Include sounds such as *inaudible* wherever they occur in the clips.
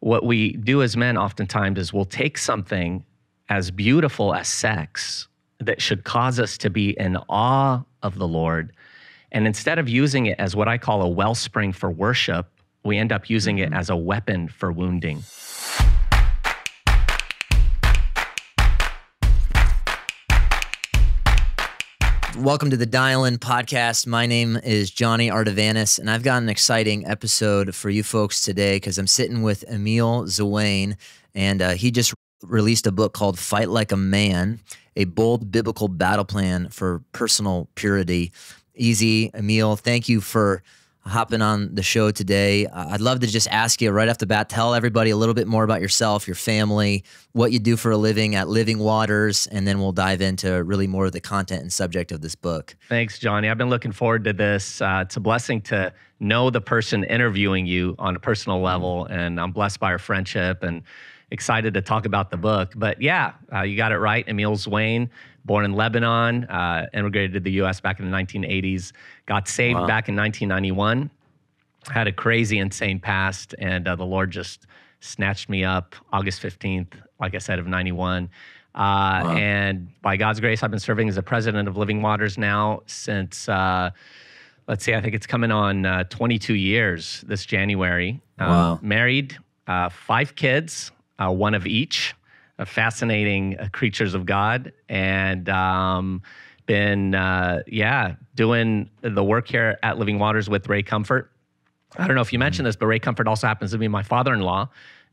what we do as men oftentimes is we'll take something as beautiful as sex that should cause us to be in awe of the Lord. And instead of using it as what I call a wellspring for worship, we end up using it mm-hmm. as a weapon for wounding. Welcome to the Dial In podcast. My name is Jonny Ardavanis, and I've got an exciting episode for you folks today because I'm sitting with Emeal Zwayne, and uh, he just released a book called Fight Like a Man A Bold Biblical Battle Plan for Personal Purity. E.Z., Emeal, thank you for hopping on the show today. Uh, I'd love to just ask you right off the bat, tell everybody a little bit more about yourself, your family, what you do for a living at Living Waters, and then we'll dive into really more of the content and subject of this book. Thanks, Jonny. I've been looking forward to this. Uh, it's a blessing to know the person interviewing you on a personal level, and I'm blessed by our friendship and excited to talk about the book. But yeah, uh, you got it right. Emeal Zwayne, born in Lebanon, uh, immigrated to the U.S. back in the 1980s, got saved wow. back in 1991, had a crazy, insane past, and uh, the Lord just snatched me up August 15th, like I said, of 91. Uh, wow. And by God's grace, I've been serving as the president of Living Waters now since, uh, let's see, I think it's coming on uh, 22 years this January. Um, wow. Married, uh, five kids, uh, one of each, uh, fascinating uh, creatures of God, and um, been uh, yeah doing the work here at Living Waters with Ray Comfort. I don't know if you mentioned this, but Ray Comfort also happens to be my father-in-law,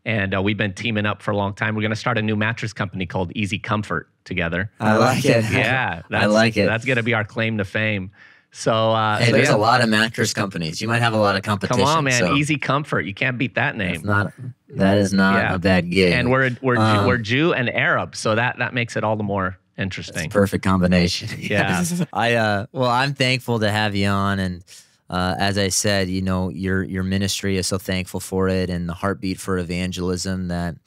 and uh, we've been teaming up for a long time. We're going to start a new mattress company called Easy Comfort together. I like it. Yeah, *laughs* I like it. That's going to be our claim to fame. So, uh, hey, there's yeah. a lot of mattress companies. You might have a lot of competition. Come on, man! So. Easy Comfort. You can't beat that name. That's not that is not yeah. a bad gig. And we're we're um, we're Jew and Arab, so that that makes it all the more interesting. perfect combination. *laughs* Yeah. I uh well, I'm thankful to have you on, and uh, as I said, you know your your ministry is so thankful for it, and the heartbeat for evangelism that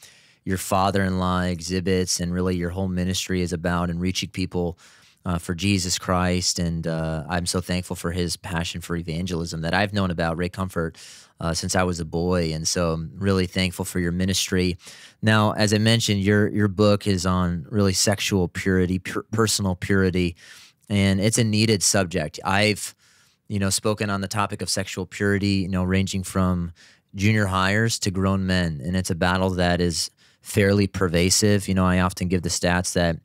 your father-in-law exhibits, and really your whole ministry is about, and reaching people uh, for Jesus Christ. And uh, I'm so thankful for his passion for evangelism that I've known about Ray Comfort uh, since I was a boy. And so I'm really thankful for your ministry. Now, as I mentioned, your, your book is on really sexual purity, pur- personal purity, and it's a needed subject. I've, you know, spoken on the topic of sexual purity, you know, ranging from junior hires to grown men. And it's a battle that is fairly pervasive. You know, I often give the stats that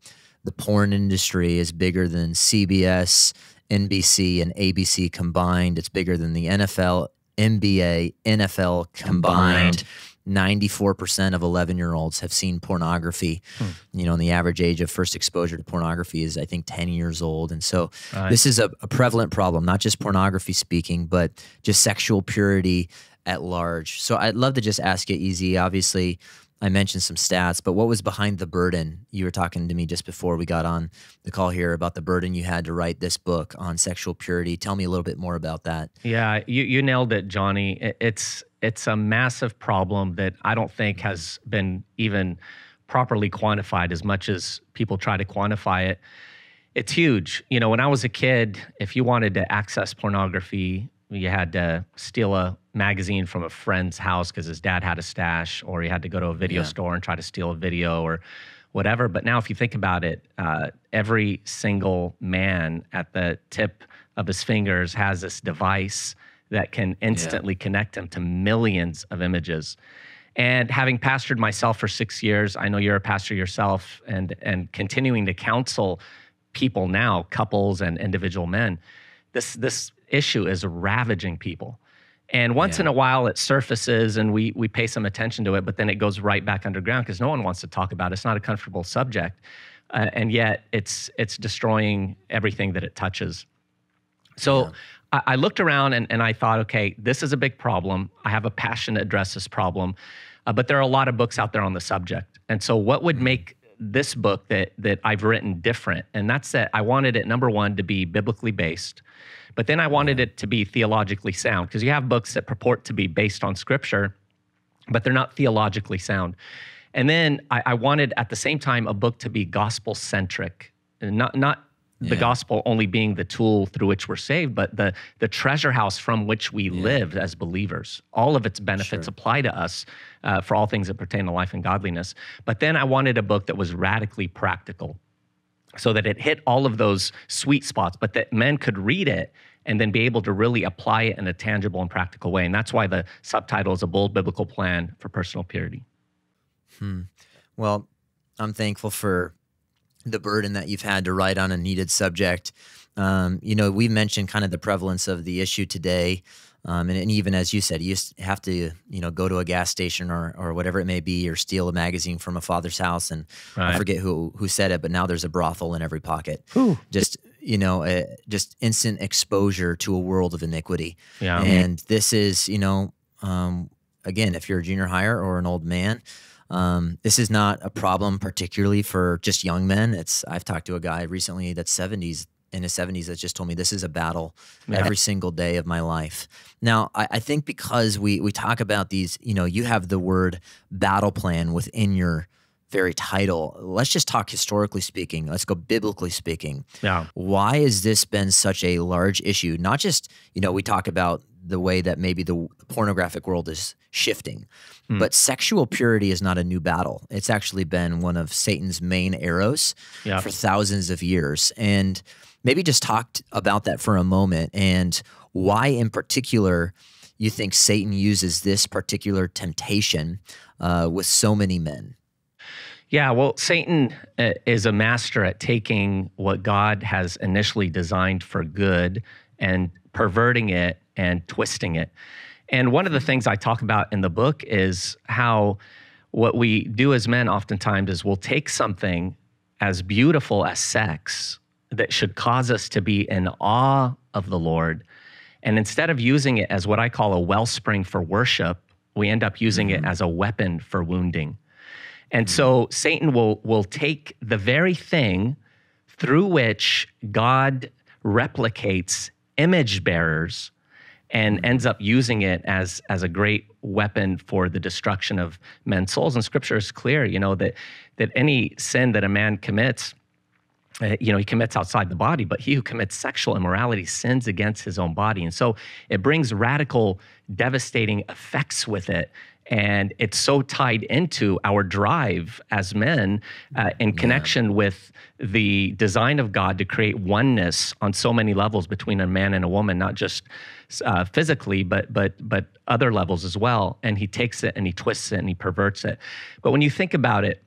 the porn industry is bigger than CBS, NBC, and ABC combined. It's bigger than the NFL, NBA, NFL combined. 94% of 11 year olds have seen pornography. Hmm. You know, and the average age of first exposure to pornography is, I think, 10 years old. And so right. this is a, a prevalent problem, not just pornography speaking, but just sexual purity at large. So I'd love to just ask you, Easy. Obviously, I mentioned some stats, but what was behind the burden? You were talking to me just before we got on the call here about the burden you had to write this book on sexual purity. Tell me a little bit more about that. Yeah, you, you nailed it, Jonny. It's it's a massive problem that I don't think has been even properly quantified as much as people try to quantify it. It's huge. You know, when I was a kid, if you wanted to access pornography, you had to steal a magazine from a friend's house because his dad had a stash, or you had to go to a video yeah. store and try to steal a video or whatever. But now, if you think about it, uh, every single man at the tip of his fingers has this device that can instantly yeah. connect him to millions of images. And having pastored myself for six years, I know you're a pastor yourself, and and continuing to counsel people now, couples and individual men, this this issue is ravaging people. And once yeah. in a while it surfaces and we we pay some attention to it, but then it goes right back underground because no one wants to talk about it. It's not a comfortable subject. Uh, and yet it's it's destroying everything that it touches. So yeah. I, I, looked around and, and I thought, okay, this is a big problem. I have a passion to address this problem. Uh, but there are a lot of books out there on the subject. And so what would mm-hmm. make this book that that I've written different? And that's that I wanted it number one to be biblically based. But then I wanted it to be theologically sound because you have books that purport to be based on scripture, but they're not theologically sound. And then I, I wanted at the same time a book to be gospel centric, not not the gospel only being the tool through which we're saved, but the the treasure house from which we live as believers. All of its benefits Sure. apply to us uh, for all things that pertain to life and godliness. But then I wanted a book that was radically practical, so that it hit all of those sweet spots, but that men could read it and then be able to really apply it in a tangible and practical way. And that's why the subtitle is a bold biblical plan for personal purity. Hmm. Well, I'm thankful for the burden that you've had to write on a needed subject. Um, you know, we mentioned kind of the prevalence of the issue today. Um, and, and even as you said, you have to, you know, go to a gas station or, or whatever it may be, or steal a magazine from a father's house. And I forget who who said it, but now there's a brothel in every pocket. Whew. Just you know, uh, just instant exposure to a world of iniquity. Yeah. And this is, you know, um, again, if you're a junior hire or an old man, um, this is not a problem particularly for just young men. It's I've talked to a guy recently that's 70s in his 70s that just told me this is a battle Yeah. every single day of my life. Now, I, I think because we we talk about these, you know, you have the word battle plan within your very title. Let's just talk historically speaking. Let's go biblically speaking Yeah. why has this been such a large issue not just you know we talk about the way that maybe the pornographic world is shifting Hmm. but sexual purity is not a new battle it's actually been one of satan's main arrows Yeah. for thousands of years and maybe just talk about that for a moment and why in particular you think satan uses this particular temptation uh, with so many men Yeah, well, Satan uh, is a master at taking what God has initially designed for good and perverting it and twisting it. And one of the things I talk about in the book is how what we do as men oftentimes is we'll take something as beautiful as sex that should cause us to be in awe of the Lord. And instead of using it as what I call a wellspring for worship, we end up using it mm-hmm. as a weapon for wounding. And mm-hmm. so Satan will will take the very thing through which God replicates image bearers and mm-hmm. ends up using it as as a great weapon for the destruction of men's souls. And scripture is clear, you know, that that any sin that a man commits, uh, you know, he commits outside the body, but he who commits sexual immorality sins against his own body. And so it brings radical, devastating effects with it. And it's so tied into our drive as men uh, in connection with the design of God to create oneness on so many levels between a man and a woman, not just uh, physically, but but but other levels as well. And he takes it and he twists it and he perverts it. But when you think about it,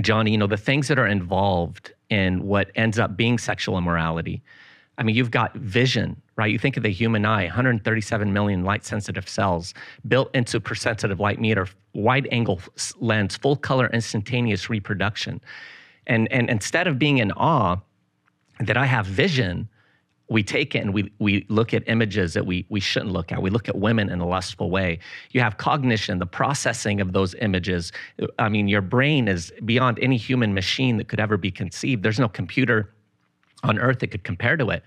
Jonny, you know, the things that are involved in what ends up being sexual immorality. I mean, you've got vision, right? You think of the human eye, 137 million light sensitive cells built into persensitive light meter, wide angle lens, full color instantaneous reproduction. And, and instead of being in awe that I have vision, we take it and we we look at images that we we shouldn't look at. We look at women in a lustful way. You have cognition, the processing of those images. I mean, your brain is beyond any human machine that could ever be conceived. There's no computer on earth that could compare to it.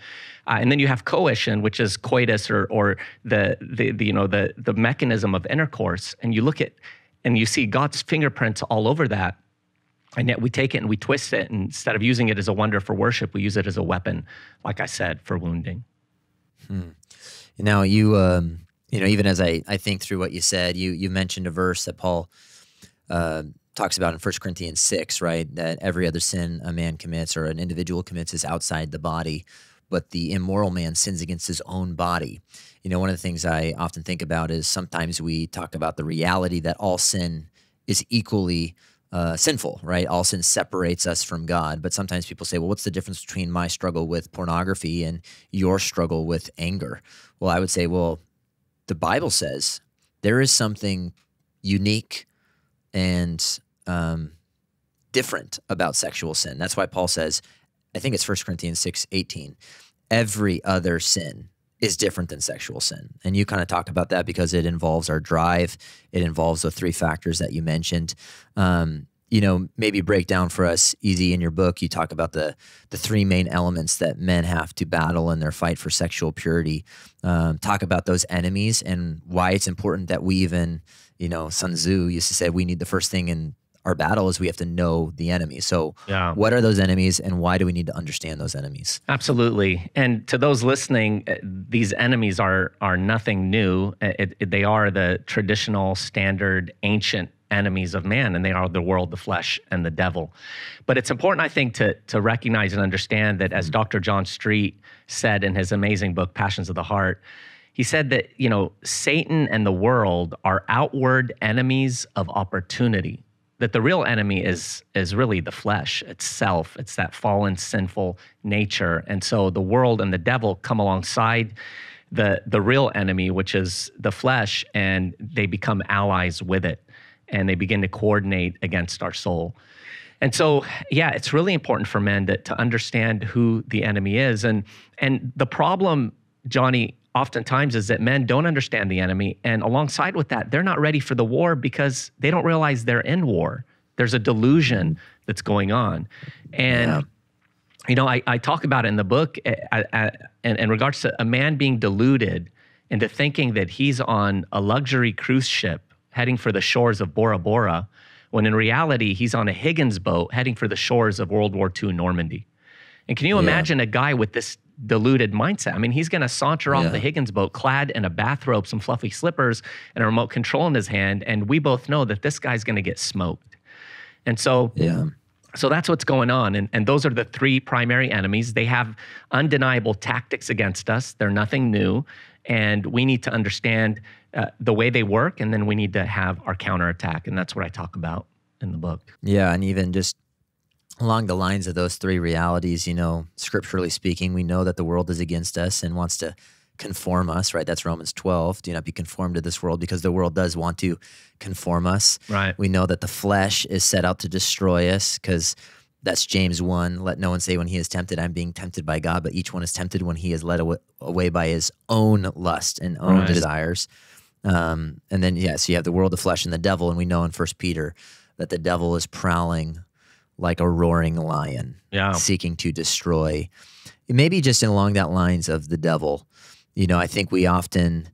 Uh, and then you have coition, which is coitus or or the, the the you know the the mechanism of intercourse. And you look at and you see God's fingerprints all over that. And yet we take it and we twist it. And instead of using it as a wonder for worship, we use it as a weapon, like I said, for wounding. Now you um you know even as I I think through what you said you you mentioned a verse that Paul uh, talks about in 1 Corinthians 6 right that every other sin a man commits or an individual commits is outside the body but the immoral man sins against his own body. You know one of the things I often think about is sometimes we talk about the reality that all sin is equally uh, sinful, right? All sin separates us from God. But sometimes people say, well, what's the difference between my struggle with pornography and your struggle with anger? Well, I would say, well, the Bible says there is something unique and um, different about sexual sin. That's why Paul says, I think it's 1 Corinthians 6 18, every other sin is different than sexual sin. And you kind of talked about that because it involves our drive, it involves the three factors that you mentioned. Um, you know, maybe break down for us E.Z. in your book. You talk about the the three main elements that men have to battle in their fight for sexual purity. Um, talk about those enemies and why it's important that we even, you know, Sun Tzu used to say we need the first thing in our battle is we have to know the enemy. So, Yeah. what are those enemies, and why do we need to understand those enemies? Absolutely. And to those listening, uh, these enemies are are nothing new. Uh, It, it- they are the traditional, standard, ancient enemies of man, and they are the world, the flesh, and the devil. But it's important, I think, to to recognize and understand that, as Dr. John Street said in his amazing book, Passions of the Heart, he said that you know Satan and the world are outward enemies of opportunity that the real enemy is is really the flesh itself. It's that fallen sinful nature. And so the world and the devil come alongside the the real enemy which is the flesh and they become allies with it and they begin to coordinate against our soul. And so yeah it's really important for men to, to understand who the enemy is. And and the problem Jonny oftentimes is that men don't understand the enemy and alongside with that they're not ready for the war because they don't realize they're in war there's a delusion that's going on and Yeah. you know I, I talk about it in the book uh, in, in regards to a man being deluded into thinking that he's on a luxury cruise ship heading for the shores of bora bora when in reality he's on a higgins boat heading for the shores of world war ii normandy and can you Yeah. imagine a guy with this deluded mindset? I mean, he's going to saunter off Yeah. the Higgins boat clad in a bathrobe, some fluffy slippers, and a remote control in his hand. And we both know that this guy's going to get smoked. And so, Yeah. so that's what's going on. And, and those are the three primary enemies. They have undeniable tactics against us, they're nothing new. And we need to understand uh, the way they work. And then we need to have our counterattack. And that's what I talk about in the book. Yeah, and even just along the lines of those three realities, you know, scripturally speaking, we know that the world is against us and wants to conform us, right? That's Romans 12. Do not be conformed to this world because the world does want to conform us. Right. We know that the flesh is set out to destroy us because that's James 1. Let no one say when he is tempted, I'm being tempted by God, but each one is tempted when he is led away by his own lust and own Right. desires. Um, and then, yes, you have the world, the flesh, and the devil. And we know in First Peter that the devil is prowling like a roaring lion, Yeah. seeking to destroy. Maybe just along that lines of the devil, you know, I think we often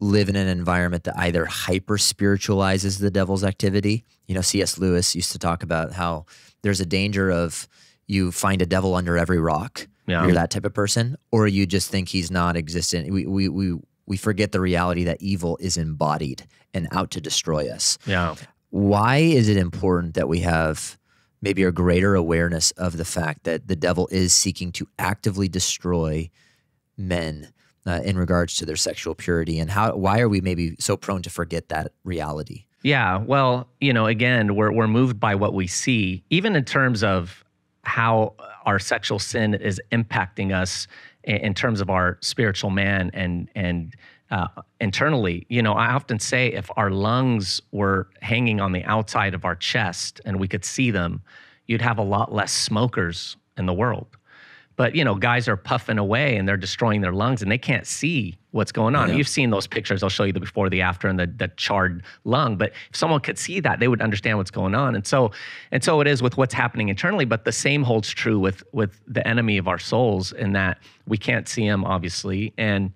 live in an environment that either hyper spiritualizes the devil's activity. You know, C.S. Lewis used to talk about how there's a danger of you find a devil under every rock. Yeah. You're that type of person, or you just think he's not existent. We we we we forget the reality that evil is embodied and out to destroy us. Yeah. Why is it important that we have maybe a greater awareness of the fact that the devil is seeking to actively destroy men uh, in regards to their sexual purity, and how why are we maybe so prone to forget that reality? Yeah, well, you know, again, we're we're moved by what we see, even in terms of how our sexual sin is impacting us in terms of our spiritual man and and uh, internally. You know, I often say if our lungs were hanging on the outside of our chest and we could see them, you'd have a lot less smokers in the world. But you know, guys are puffing away and they're destroying their lungs and they can't see what's going on. Yeah. You've seen those pictures. I'll show you the before, the after, and the, the charred lung. But if someone could see that, they would understand what's going on. And so, and so it is with what's happening internally. But the same holds true with with the enemy of our souls in that we can't see him, obviously, and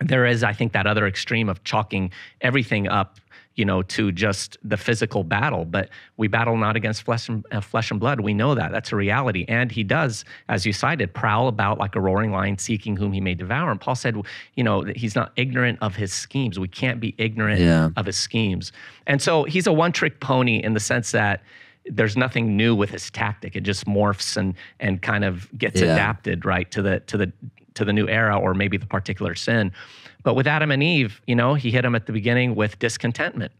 there is, I think, that other extreme of chalking everything up, you know, to just the physical battle. But we battle not against flesh and uh, flesh and blood. We know that that's a reality. And he does, as you cited, prowl about like a roaring lion, seeking whom he may devour. And Paul said, you know, that he's not ignorant of his schemes. We can't be ignorant Yeah. of his schemes. And so he's a one-trick pony in the sense that. There's nothing new with his tactic. It just morphs and and kind of gets Yeah. adapted right to the to the to the new era or maybe the particular sin. But with Adam and Eve, you know, he hit them at the beginning with discontentment.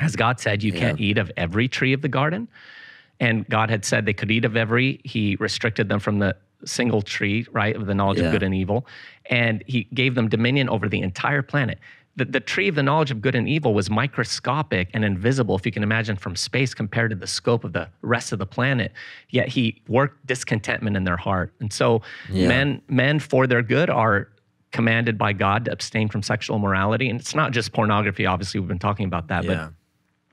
As God said, you can't eat of every tree of the garden. And God had said they could eat of every, he restricted them from the single tree, right, of the knowledge Yeah. of good and evil. And he gave them dominion over the entire planet. The, the tree of the knowledge of good and evil was microscopic and invisible, if you can imagine, from space compared to the scope of the rest of the planet. Yet he worked discontentment in their heart. And so Yeah. men, men for their good are commanded by God to abstain from sexual immorality. And it's not just pornography, obviously, we've been talking about that, but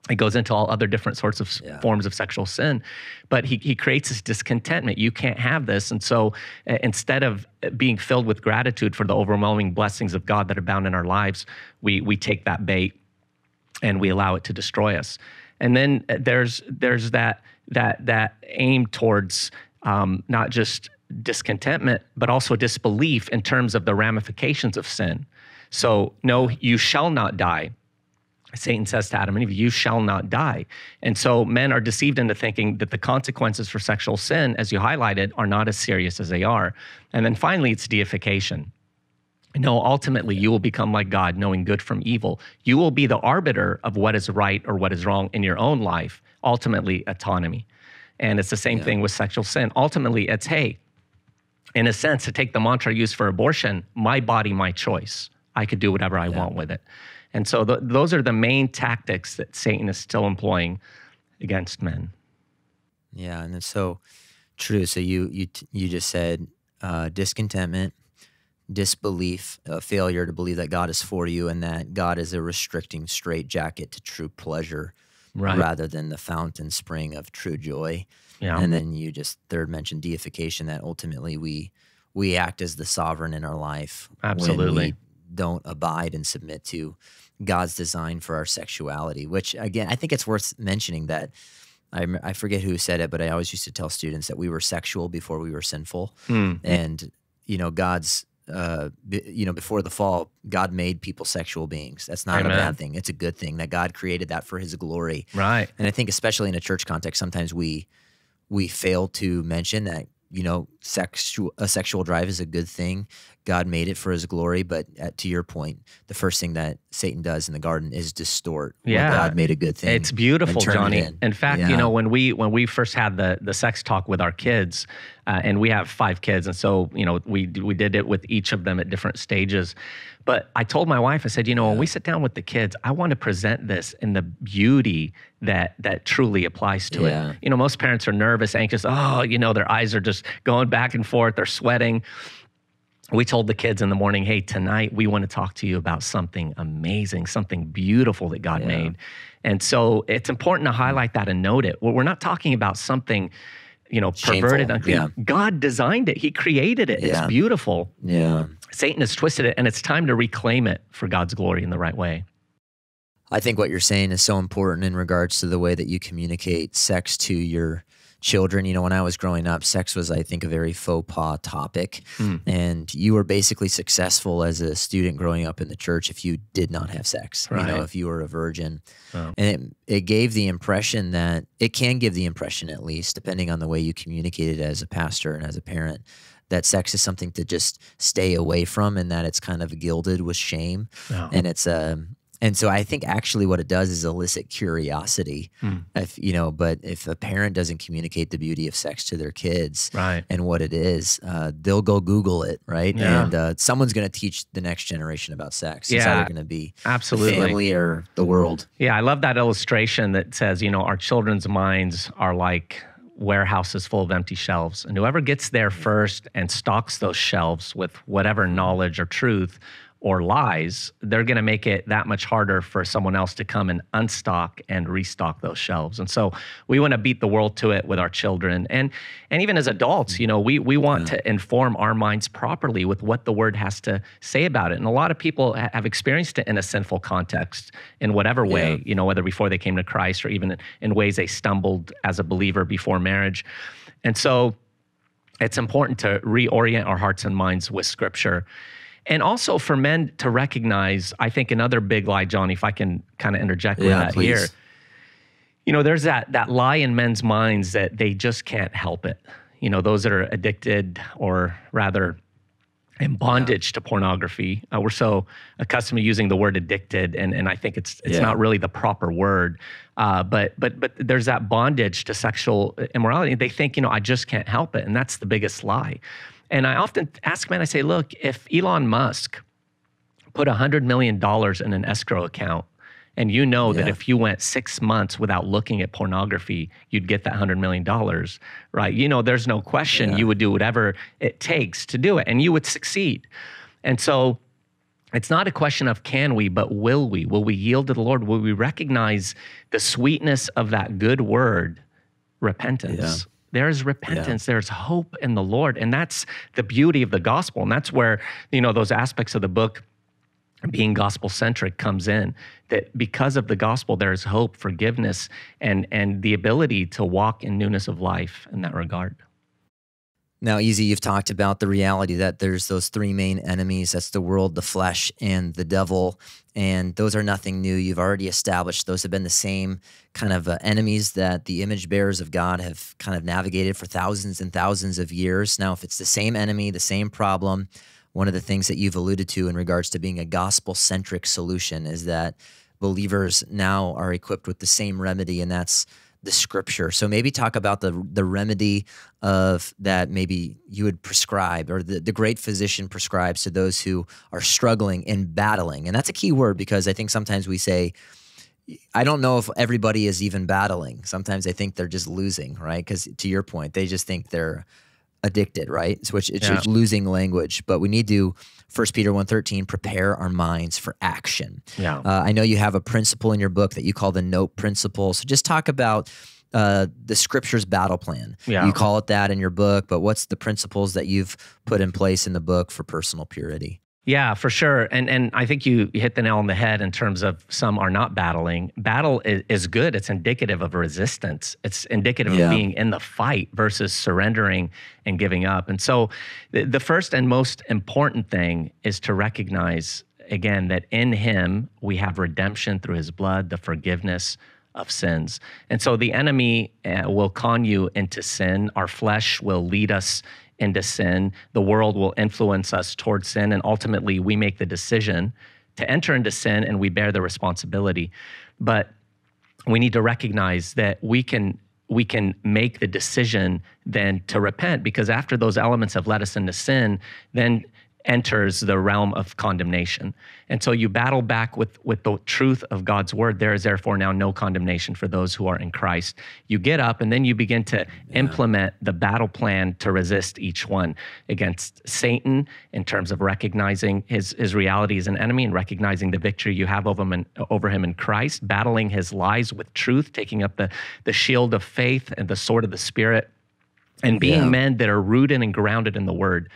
it goes into all other different sorts of Yeah. forms of sexual sin but he, he creates this discontentment you can't have this and so uh, instead of uh, being filled with gratitude for the overwhelming blessings of god that abound in our lives we we take that bait and we allow it to destroy us And then uh, there's there's that that that aim towards um, not just discontentment, but also disbelief in terms of the ramifications of sin. So, no, you shall not die. Satan says to Adam and Eve, You shall not die. And so men are deceived into thinking that the consequences for sexual sin, as you highlighted, are not as serious as they are. And then finally, it's deification. No, ultimately, you will become like God, knowing good from evil. You will be the arbiter of what is right or what is wrong in your own life, ultimately, autonomy. And it's the same yeah. thing with sexual sin. Ultimately, it's hey, in a sense, to take the mantra used for abortion, my body, my choice. I could do whatever I yeah. want with it. And so th- those are the main tactics that Satan is still employing against men. Yeah, and it's so true. So you you you just said uh, discontentment, disbelief, a failure to believe that God is for you, and that God is a restricting straitjacket to true pleasure, right. rather than the fountain spring of true joy. Yeah. And then you just third mentioned deification that ultimately we we act as the sovereign in our life. Absolutely. Don't abide and submit to God's design for our sexuality, which again, I think it's worth mentioning that I, I forget who said it, but I always used to tell students that we were sexual before we were sinful. Mm. And, you know, God's, uh, you know, before the fall, God made people sexual beings. That's not Amen. a bad thing. It's a good thing that God created that for his glory. Right. And I think, especially in a church context, sometimes we, we fail to mention that you know, sexual a sexual drive is a good thing. God made it for His glory, but at, to your point, the first thing that Satan does in the garden is distort. Yeah, God made a good thing. It's beautiful, Jonny. It in. in. fact, yeah. you know, when we when we first had the the sex talk with our kids, uh, and we have five kids, and so you know, we we did it with each of them at different stages. But I told my wife, I said, you know, yeah. when we sit down with the kids, I want to present this in the beauty that that truly applies to yeah. it. You know, most parents are nervous, anxious. Oh, you know, their eyes are just going back and forth. They're sweating. We told the kids in the morning, hey, tonight we want to talk to you about something amazing, something beautiful that God yeah. made. And so it's important to highlight that and note it. Well, we're not talking about something you know, perverted, unclean. Yeah. God designed it. He created it. Yeah. It's beautiful. Yeah. Satan has twisted it, and it's time to reclaim it for God's glory in the right way. I think what you're saying is so important in regards to the way that you communicate sex to your children. You know, when I was growing up, sex was, I think, a very faux pas topic. Mm. And you were basically successful as a student growing up in the church if you did not have sex, right. you know, if you were a virgin. Oh. And it, it gave the impression that it can give the impression, at least, depending on the way you communicated as a pastor and as a parent, that sex is something to just stay away from and that it's kind of gilded with shame. Oh. And it's a, um, and so I think actually what it does is elicit curiosity. Hmm. If you know, but if a parent doesn't communicate the beauty of sex to their kids right. and what it is, uh, they'll go Google it, right? Yeah. And uh, someone's going to teach the next generation about sex. It's yeah, going to be absolutely family or the world. Yeah, I love that illustration that says, you know, our children's minds are like warehouses full of empty shelves. And whoever gets there first and stocks those shelves with whatever knowledge or truth or lies, they're going to make it that much harder for someone else to come and unstock and restock those shelves. And so we want to beat the world to it with our children. And and even as adults, you know, we we want yeah. to inform our minds properly with what the word has to say about it. And a lot of people have experienced it in a sinful context in whatever way, yeah. you know, whether before they came to Christ or even in ways they stumbled as a believer before marriage. And so it's important to reorient our hearts and minds with scripture and also for men to recognize, I think another big lie, Jonny, if I can kind of interject with that please. here. You know, there's that that lie in men's minds that they just can't help it. You know, those that are addicted or rather in bondage yeah. to pornography. Uh, we're so accustomed to using the word addicted, and, and I think it's it's yeah. not really the proper word. Uh, but but but there's that bondage to sexual immorality. They think you know I just can't help it, and that's the biggest lie. And I often ask men, I say, look, if Elon Musk put $100 million in an escrow account, and you know yeah. that if you went six months without looking at pornography, you'd get that $100 million, right? You know, there's no question yeah. you would do whatever it takes to do it, and you would succeed. And so, it's not a question of can we, but will we? Will we yield to the Lord? Will we recognize the sweetness of that good word, repentance? Yeah. There's repentance, yeah. there's hope in the Lord. And that's the beauty of the gospel. And that's where, you know, those aspects of the book being gospel centric comes in that because of the gospel there's hope forgiveness and and the ability to walk in newness of life in that regard now, E.Z., you've talked about the reality that there's those three main enemies that's the world, the flesh, and the devil. And those are nothing new. You've already established those have been the same kind of uh, enemies that the image bearers of God have kind of navigated for thousands and thousands of years. Now, if it's the same enemy, the same problem, one of the things that you've alluded to in regards to being a gospel centric solution is that believers now are equipped with the same remedy, and that's the scripture. So maybe talk about the the remedy of that maybe you would prescribe or the, the great physician prescribes to those who are struggling and battling. And that's a key word because I think sometimes we say, I don't know if everybody is even battling. Sometimes I think they're just losing, right? Because to your point, they just think they're addicted, right? So which it's yeah. losing language. But we need to First Peter 1.13, prepare our minds for action. Yeah. Uh, I know you have a principle in your book that you call the NOPE principle. So just talk about uh, the scriptures battle plan. Yeah. You call it that in your book, but what's the principles that you've put in place in the book for personal purity? Yeah, for sure. And and I think you hit the nail on the head in terms of some are not battling. Battle is, is good. It's indicative of resistance. It's indicative yeah. of being in the fight versus surrendering and giving up. And so the, the first and most important thing is to recognize again that in him we have redemption through his blood, the forgiveness of sins. And so the enemy uh, will con you into sin. Our flesh will lead us into sin. The world will influence us towards sin. And ultimately, we make the decision to enter into sin and we bear the responsibility. But we need to recognize that we can we can make the decision then to repent because after those elements have led us into sin then enters the realm of condemnation. And so you battle back with, with the truth of God's word. There is therefore now no condemnation for those who are in Christ. You get up and then you begin to yeah. implement the battle plan to resist each one against Satan in terms of recognizing his, his reality as an enemy and recognizing the victory you have over him, in, over him in Christ, battling his lies with truth, taking up the, the shield of faith and the sword of the Spirit, and being yeah. men that are rooted and grounded in the word.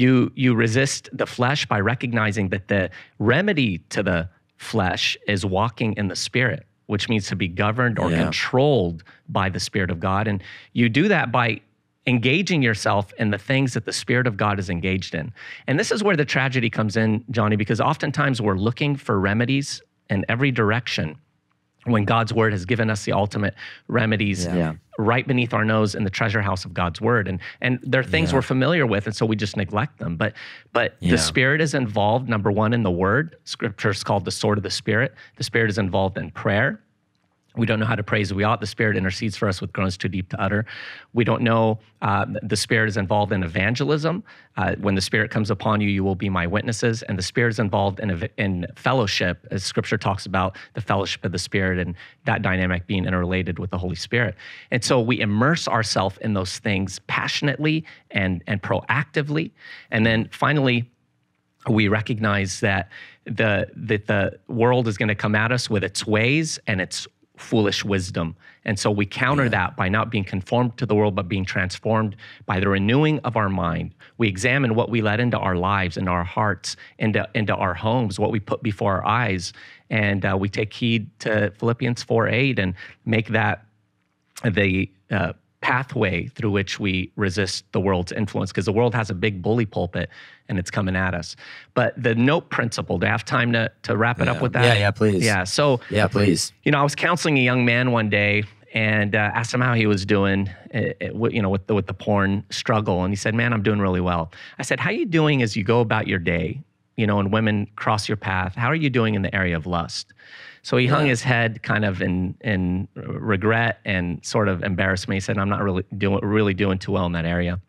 You, you resist the flesh by recognizing that the remedy to the flesh is walking in the spirit, which means to be governed or yeah. controlled by the spirit of God. And you do that by engaging yourself in the things that the Spirit of God is engaged in. And this is where the tragedy comes in, Jonny, because oftentimes we're looking for remedies in every direction when God's word has given us the ultimate remedies yeah. right beneath our nose in the treasure house of God's word. And and they're things yeah. we're familiar with, and so we just neglect them. But but yeah. the spirit is involved, number one, in the word. Scripture is called the sword of the spirit. The spirit is involved in prayer we don't know how to praise we ought. The Spirit intercedes for us with groans too deep to utter. We don't know uh, the Spirit is involved in evangelism. Uh, when the Spirit comes upon you, you will be my witnesses. And the Spirit is involved in, in fellowship, as Scripture talks about the fellowship of the Spirit and that dynamic being interrelated with the Holy Spirit. And so we immerse ourselves in those things passionately and, and proactively. And then finally, we recognize that the that the world is going to come at us with its ways and its foolish wisdom. And so we counter yeah. that by not being conformed to the world, but being transformed by the renewing of our mind. We examine what we let into our lives, into our hearts, into, into our homes, what we put before our eyes. And uh, we take heed to Philippians 4 8 and make that the uh, pathway through which we resist the world's influence because the world has a big bully pulpit and it's coming at us. But the nope principle, do I have time to, to wrap it yeah. up with that? Yeah, yeah, please. Yeah, so, yeah, please. You know, I was counseling a young man one day and uh, asked him how he was doing, uh, you know, with the, with the porn struggle. And he said, man, I'm doing really well. I said, how are you doing as you go about your day? You know, and women cross your path. How are you doing in the area of lust? So he yeah. hung his head kind of in in regret and sort of embarrassment. He said, I'm not really doing really doing too well in that area.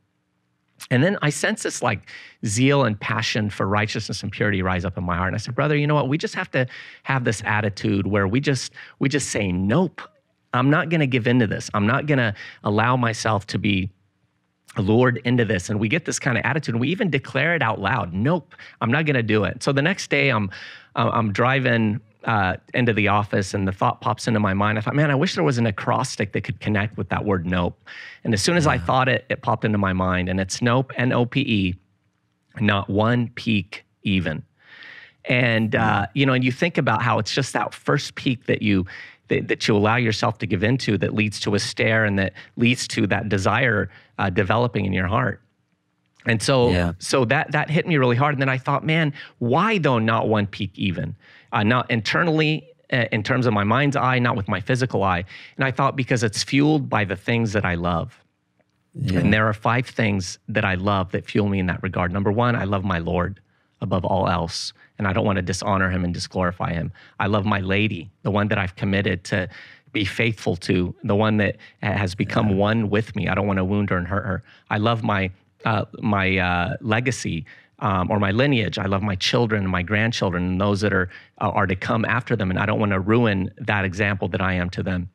And then I sense this like zeal and passion for righteousness and purity rise up in my heart. And I said, brother, you know what? We just have to have this attitude where we just we just say, nope, I'm not gonna give into this. I'm not gonna allow myself to be lured into this and we get this kind of attitude and we even declare it out loud nope i'm not going to do it so the next day i'm i'm driving uh, into the office and the thought pops into my mind. I thought, man, I wish there was an acrostic that could connect with that word nope. And as soon as yeah. I thought it, it popped into my mind. And it's nope, N O P E, not one peek even. And uh, you know, and you think about how it's just that first peek that you that, that you allow yourself to give into that leads to a stare and that leads to that desire uh, developing in your heart. And so, Yeah. so that that hit me really hard. And then I thought, man, why though not one peek even? Uh, not internally, uh, in terms of my mind's eye, not with my physical eye. And I thought because it's fueled by the things that I love. And there are five things that I love that fuel me in that regard. Number one, I love my Lord above all else, and I don't want to dishonor him and disglorify him. I love my lady, the one that I've committed to be faithful to, the one that has become one with me. I don't want to wound her and hurt her. I love my uh, my uh, legacy. Um, or my lineage. I love my children and my grandchildren and those that are uh, are to come after them, and I don't want to ruin that example that I am to them.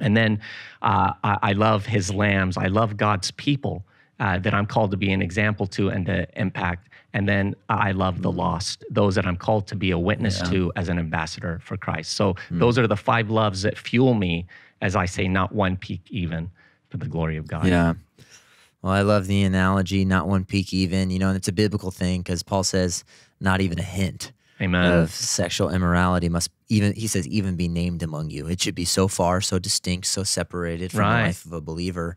And then uh, I, I love his lambs. I love God's people uh, that I'm called to be an example to and to impact. And then I love the lost, those that I'm called to be a witness to as an ambassador for Christ. So those are the five loves that fuel me, as I say, not one peek even, for the glory of God. Yeah. Well, I love the analogy, not one peek even, you know, and it's a biblical thing because Paul says not even a hint Amen. of sexual immorality must even, he says, even be named among you. It should be so far, so distinct, so separated from Right. the life of a believer.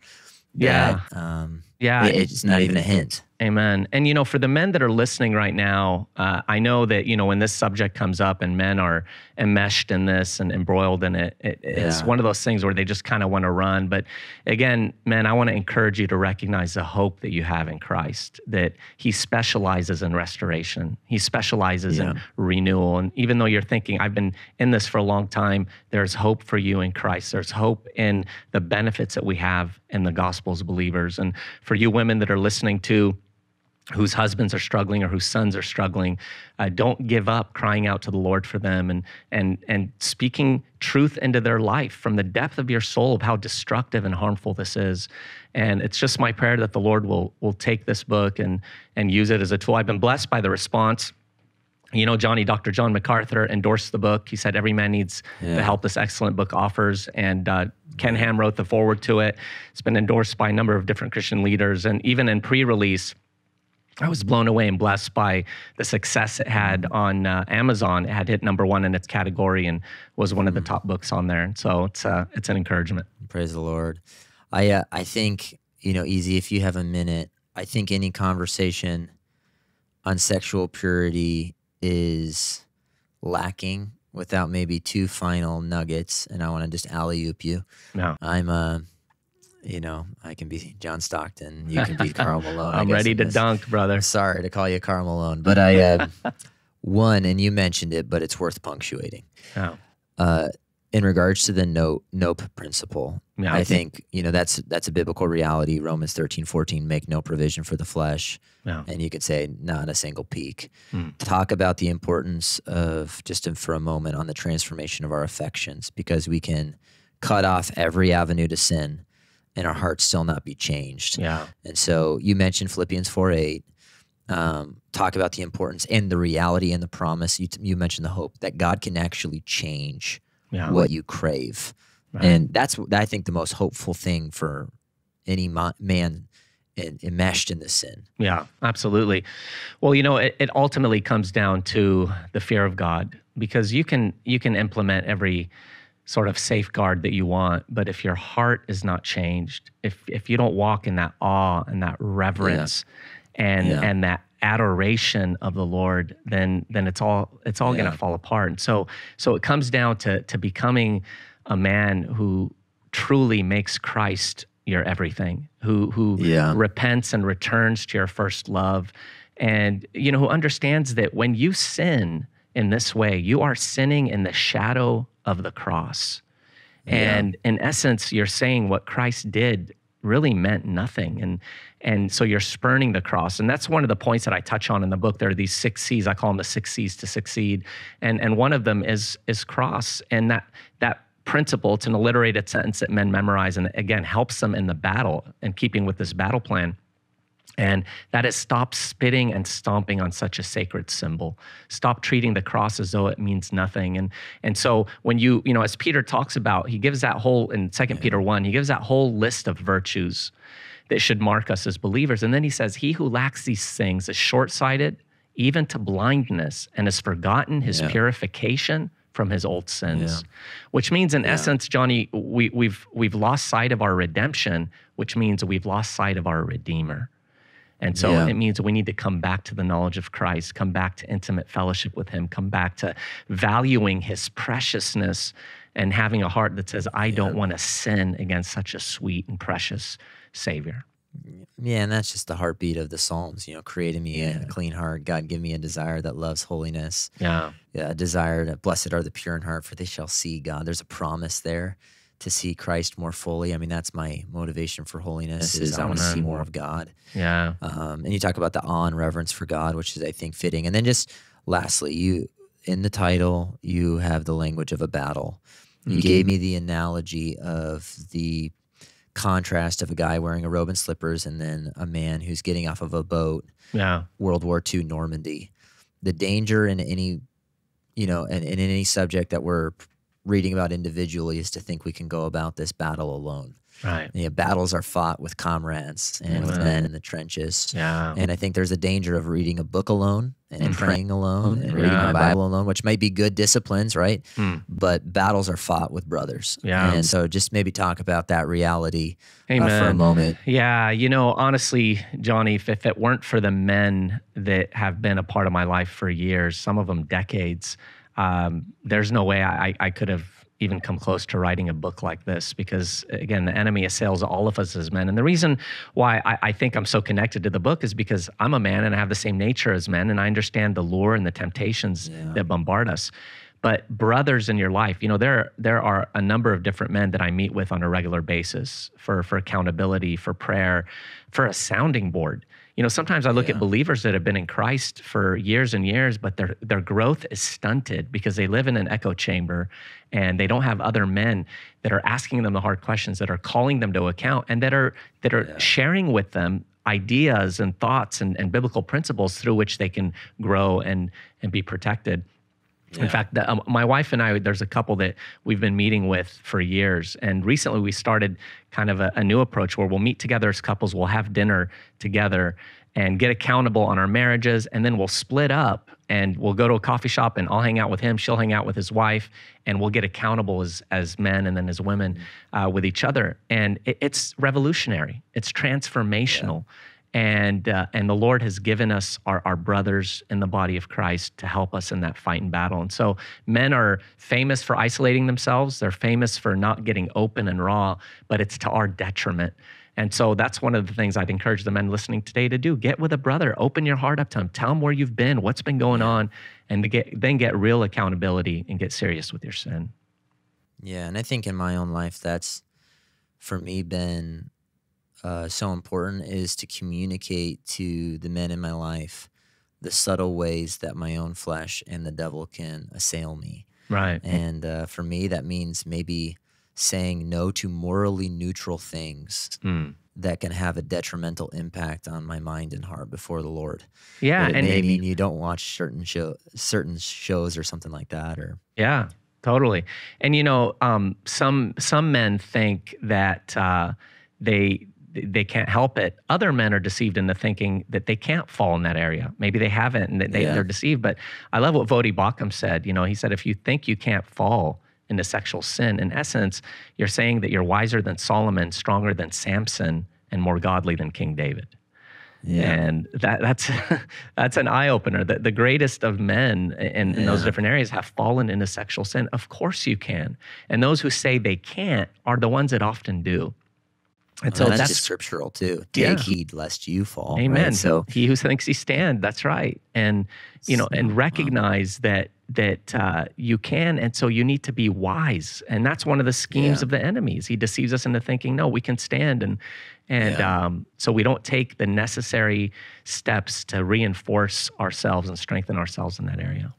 Yeah. that, um, yeah. it's not even a hint. Amen. And you know, for the men that are listening right now, uh, I know that you know when this subject comes up and men are enmeshed in this and embroiled in it, it it's one of those things where they just kind of want to run. But again, men, I want to encourage you to recognize the hope that you have in Christ. That He specializes in restoration. He specializes in renewal. And even though you're thinking, I've been in this for a long time, there's hope for you in Christ. There's hope in the benefits that we have in the gospel as believers. And for you women that are listening to whose husbands are struggling or whose sons are struggling, uh, don't give up crying out to the Lord for them and and and speaking truth into their life from the depth of your soul of how destructive and harmful this is. And it's just my prayer that the Lord will will take this book and and use it as a tool. I've been blessed by the response. You know, Jonny, Dr. John MacArthur endorsed the book. He said every man needs the help this excellent book offers. And uh, Ken Ham wrote the foreword to it. It's been endorsed by a number of different Christian leaders. And even in pre release, I was blown away and blessed by the success it had on uh, Amazon. It had hit number one in its category and was one of the top books on there. And so it's uh, it's an encouragement. Praise the Lord. I uh, I think you know, easy. If you have a minute, I think any conversation on sexual purity is lacking without maybe two final nuggets. And I want to just alley oop you. No, I'm uh, you know, I can be John Stockton. You can be *laughs* Karl Malone. I'm ready to dunk, brother. Sorry to call you Karl Malone, but I uh, *laughs* one, and you mentioned it, but it's worth punctuating. No. Uh, in regards to the no nope principle, Yeah. I think you know that's that's a biblical reality. Romans thirteen fourteen make no provision for the flesh, Yeah. and you could say not a single peek. Hmm. Talk about the importance of just in- for a moment on the transformation of our affections, because we can cut off every avenue to sin, and our hearts still not be changed. Yeah. And so you mentioned Philippians 4 8. Um, talk about the importance and the reality and the promise. You, you mentioned the hope that God can actually change Yeah. what you crave. Right. And that's, what I think, the most hopeful thing for any man en- enmeshed in the sin. Yeah, absolutely. Well, you know, it, it ultimately comes down to the fear of God because you can you can implement every sort of safeguard that you want, but if your heart is not changed, if if you don't walk in that awe and that reverence and Yeah. and that adoration of the Lord, then then it's all it's all Yeah. going to fall apart. And so so it comes down to to becoming a man who truly makes Christ your everything, who who Yeah. repents and returns to your first love and you know who understands that when you sin in this way you are sinning in the shadow of the cross and in essence you're saying what Christ did really meant nothing. And and so you're spurning the cross. And that's one of the points that I touch on in the book. There are these six C's. I call them the six C's to succeed. And and one of them is is cross. And that that principle it's an alliterated sentence that men memorize and again helps them in the battle and keeping with this battle plan and that is stop spitting and stomping on such a sacred symbol. Stop treating the cross as though it means nothing. And and so when you, you know, as Peter talks about, he gives that whole in Second Peter 1, he gives that whole list of virtues that should mark us as believers. And then he says, He who lacks these things is short-sighted, even to blindness, and has forgotten his Yeah. purification from his old sins. Which means, in essence, Jonny, we, we've we've lost sight of our redemption, which means we've lost sight of our Redeemer. And so Yeah. it means we need to come back to the knowledge of Christ, come back to intimate fellowship with Him, come back to valuing His preciousness and having a heart that says, I don't want to sin against such a sweet and precious Savior. Yeah, and that's just the heartbeat of the Psalms. You know, creating me a clean heart. God, give me a desire that loves holiness. Yeah. Yeah, a desire that blessed are the pure in heart, for they shall see God. There's a promise there to see Christ more fully. I mean, that's my motivation for holiness. Is I want to see more of God. Yeah. Um, and you talk about the awe and reverence for God, which is, I think, fitting. And then just lastly, you in the title, you have the language of a battle. You gave me the analogy of the contrast of a guy wearing a robe and slippers and then a man who's getting off of a boat, Yeah. World War II Normandy. The danger in any, you know, and in any subject that we're reading about individually is to think we can go about this battle alone. Right. You know, battles are fought with comrades and with men in the trenches. Yeah. And I think there's a danger of reading a book alone and, And praying alone and reading Yeah. the Bible alone, which might be good disciplines, right? Hmm. But battles are fought with brothers. Yeah. And so just maybe talk about that reality uh, for a moment. Yeah, you know, honestly, Jonny, if, if it weren't for the men that have been a part of my life for years, some of them decades, um, there's no way I, I could have even come close to writing a book like this because, again, the enemy assails all of us as men. And the reason why I, I think I'm so connected to the book is because I'm a man and I have the same nature as men, and I understand the lure and the temptations that bombard us. But brothers in your life you know there there are a number of different men that i meet with on a regular basis for for accountability for prayer for a sounding board you know sometimes i look at believers that have been in christ for years and years but their their growth is stunted because they live in an echo chamber and they don't have other men that are asking them the hard questions that are calling them to account and that are that are sharing with them ideas and thoughts and, and biblical principles through which they can grow and and be protected in fact, the, um, my wife and I, there's a couple that we've been meeting with for years. And recently we started kind of a, a new approach where we'll meet together as couples, we'll have dinner together and get accountable on our marriages. And then we'll split up and we'll go to a coffee shop and I'll hang out with him, she'll hang out with his wife, and we'll get accountable as, as men and then as women uh, with each other. And it, it's revolutionary, it's transformational and uh, and the Lord has given us our, our brothers in the body of Christ to help us in that fight and battle. And so men are famous for isolating themselves. They're famous for not getting open and raw, but it's to our detriment. And so that's one of the things I'd encourage the men listening today to do. Get with a brother, open your heart up to him, tell him where you've been, what's been going on, and to get then get real accountability and get serious with your sin. Yeah, and I think in my own life, that's for me been uh, so important is to communicate to the men in my life the subtle ways that my own flesh and the devil can assail me. Right. And uh, for me, that means maybe saying no to morally neutral things Mm. that can have a detrimental impact on my mind and heart before the Lord. Yeah, and may maybe mean you don't watch certain show, certain shows or something like that, or Yeah, totally. And you know, um, some some men think that uh, they they can't help it. Other men are deceived into thinking that they can't fall in that area. Maybe they haven't, and they, Yeah. they're deceived. But I love what Voddie Baucham said. You know, he said, if you think you can't fall into sexual sin, in essence, you're saying that you're wiser than Solomon, stronger than Samson, and more godly than King David. Yeah. And that, that's *laughs* that's an eye opener. That the greatest of men in, in those different areas have fallen into sexual sin. Of course you can. And those who say they can't are the ones that often do. And so that's, that's, scriptural too. Yeah. Take heed lest you fall. right? amen. So he who thinks he stand, that's right. And you know, and recognize that that uh, you can, and so you need to be wise. And that's one of the schemes Yeah. of the enemies. He deceives us into thinking, no, we can stand, and and Yeah. um, so we don't take the necessary steps to reinforce ourselves and strengthen ourselves in that area.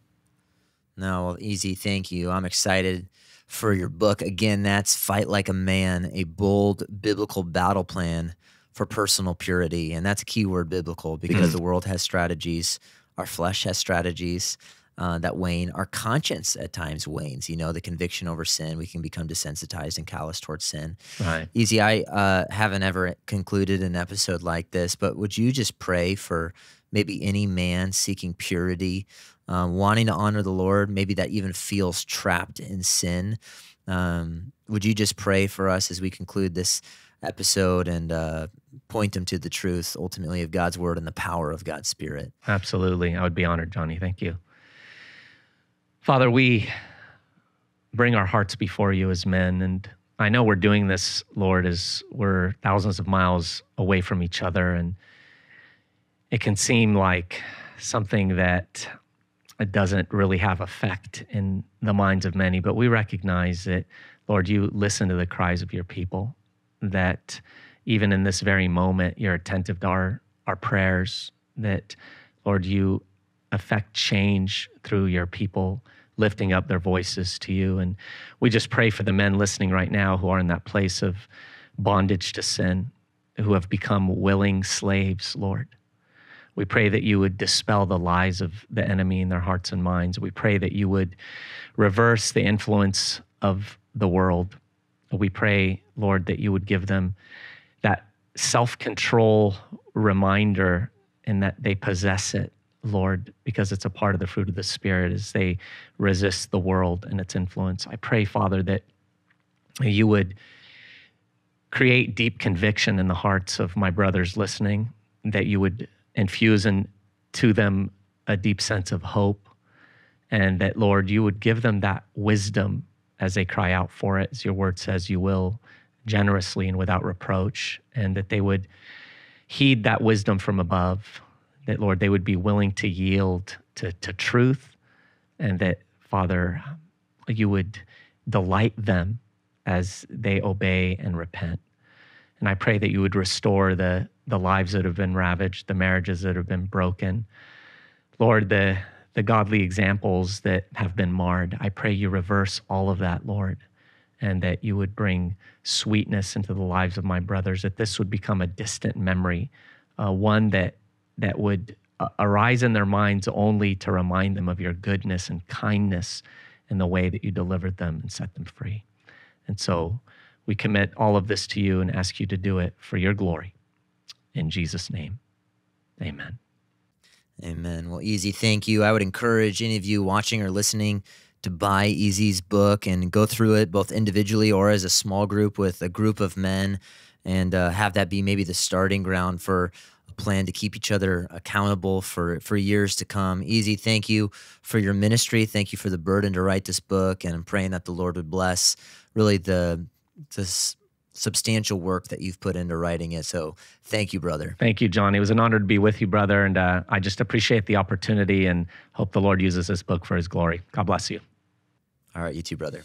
No, well, E.Z. Thank you. I'm excited for your book. Again, that's Fight Like a Man, a bold biblical battle plan for personal purity. And that's a key word biblical because the world has strategies, our flesh has strategies. Uh, that wane, our conscience at times wanes. You know, the conviction over sin, we can become desensitized and callous towards sin. Right. E.Z, I uh, haven't ever concluded an episode like this, but would you just pray for maybe any man seeking purity, uh, wanting to honor the Lord, maybe that even feels trapped in sin. Um, would you just pray for us as we conclude this episode and uh, point them to the truth ultimately of God's word and the power of God's Spirit? Absolutely. I would be honored, Jonny. Thank you. Father, we bring our hearts before you as men. And I know we're doing this, Lord, as we're thousands of miles away from each other. And it can seem like something that doesn't really have effect in the minds of many, but we recognize that, Lord, you listen to the cries of your people, that even in this very moment, you're attentive to our, our prayers, that, Lord, you affect change through your people lifting up their voices to you. And we just pray for the men listening right now who are in that place of bondage to sin, who have become willing slaves, Lord. We pray that you would dispel the lies of the enemy in their hearts and minds. We pray that you would reverse the influence of the world. We pray, Lord, that you would give them that self control reminder and that they possess it, Lord, because it's a part of the fruit of the Spirit as they resist the world and its influence. I pray, Father, that you would create deep conviction in the hearts of my brothers listening, that you would infuse into them a deep sense of hope, and that, Lord, you would give them that wisdom as they cry out for it, as your word says you will, generously and without reproach, and that they would heed that wisdom from above, that, Lord, they would be willing to yield to, to truth, and that, Father, you would delight them as they obey and repent. And I pray that you would restore the, the lives that have been ravaged, the marriages that have been broken. Lord, the, the godly examples that have been marred, I pray you reverse all of that, Lord, and that you would bring sweetness into the lives of my brothers, that this would become a distant memory, uh, one that, that would uh, arise in their minds only to remind them of your goodness and kindness in the way that you delivered them and set them free. And so, we commit all of this to you and ask you to do it for your glory. In Jesus' name, amen. Amen. Well, E.Z, thank you. I would encourage any of you watching or listening to buy E.Z's book and go through it both individually or as a small group with a group of men and uh, have that be maybe the starting ground for a plan to keep each other accountable for, for years to come. E.Z, thank you for your ministry. Thank you for the burden to write this book. And I'm praying that the Lord would bless really the this substantial work that you've put into writing it. So thank you, brother. Thank you, John. It was an honor to be with you, brother. And uh, I just appreciate the opportunity and hope the Lord uses this book for his glory. God bless you. All right, you too, brother.